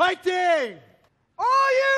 Fighting! Are you?